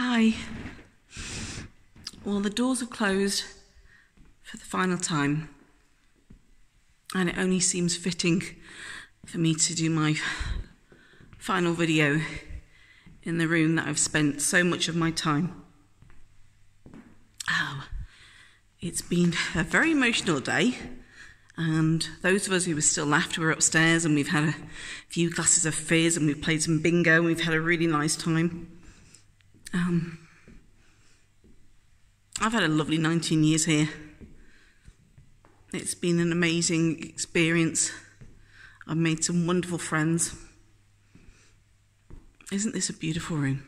Hi. Well, the doors have closed for the final time, and it only seems fitting for me to do my final video in the room that I've spent so much of my time. Oh, it's been a very emotional day. And those of us who were still left were upstairs and we've had a few glasses of fizz and we've played some bingo and we've had a really nice time. Um, I've had a lovely 19 years here. It's been an amazing experience. I've made some wonderful friends. Isn't this a beautiful room?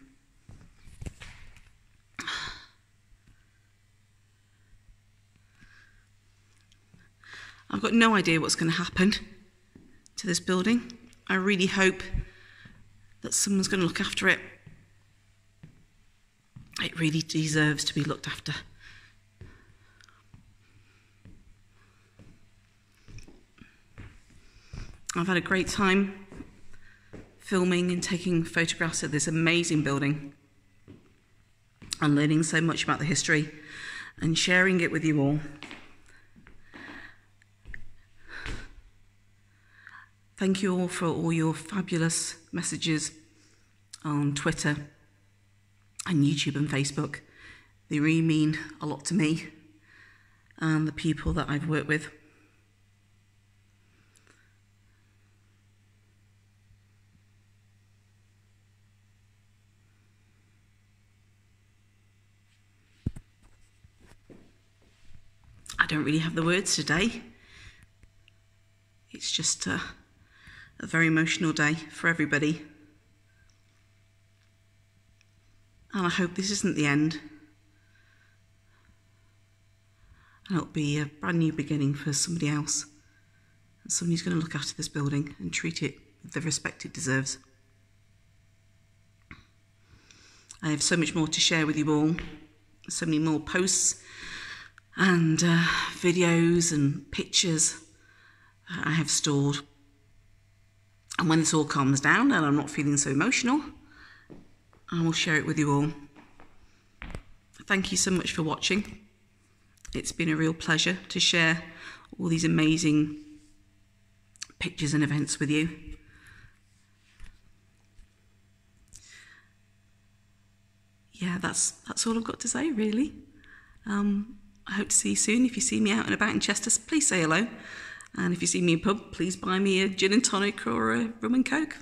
I've got no idea what's going to happen to this building. I really hope that someone's going to look after it. It really deserves to be looked after. I've had a great time filming and taking photographs of this amazing building and learning so much about the history and sharing it with you all. Thank you all for all your fabulous messages on Twitter and YouTube and Facebook. They really mean a lot to me and the people that I've worked with. I don't really have the words today. It's just a, a very emotional day for everybody. And I hope this isn't the end. And it'll be a brand new beginning for somebody else. And somebody who's going to look after this building and treat it with the respect it deserves. I have so much more to share with you all. So many more posts and uh, videos and pictures I have stored. And when this all calms down and I'm not feeling so emotional, I will share it with you all. Thank you so much for watching. It's been a real pleasure to share all these amazing pictures and events with you. Yeah, that's that's all I've got to say really. Um, I hope to see you soon. If you see me out and about in Chester, please say hello. And if you see me in pub, please buy me a gin and tonic or a rum and coke.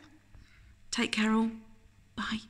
Take care all. Bye.